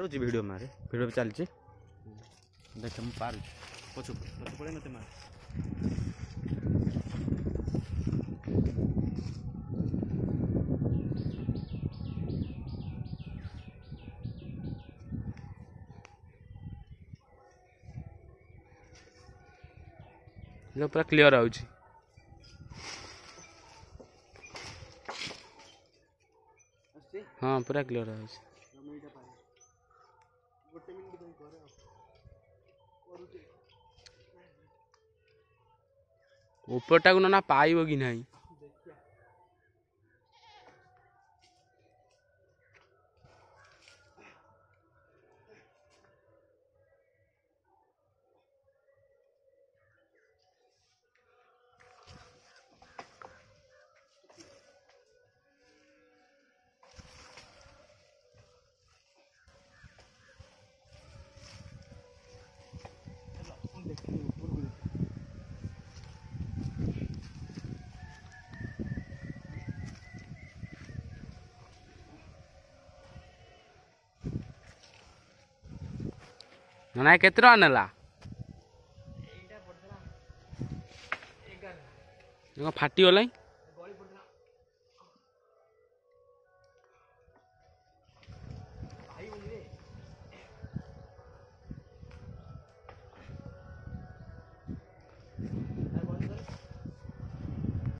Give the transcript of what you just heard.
रोज भिड मारे भिड चलिए देख मुझु पड़े मत मारे पूरा क्लीयर आ हाँ पूरा क्लीयर आ ଗୋଟେ ମିନିଟ୍ ପାଇଁ କରେ ଆଉ ଉପରଟାକୁ ନନା ପାଇବ କି ନାହିଁ ನನಗೆ ಕೆತ್ತರೋ ಅನ್ನಲ್ಲ ಈಗ ಫಾಟಿಗಲೈ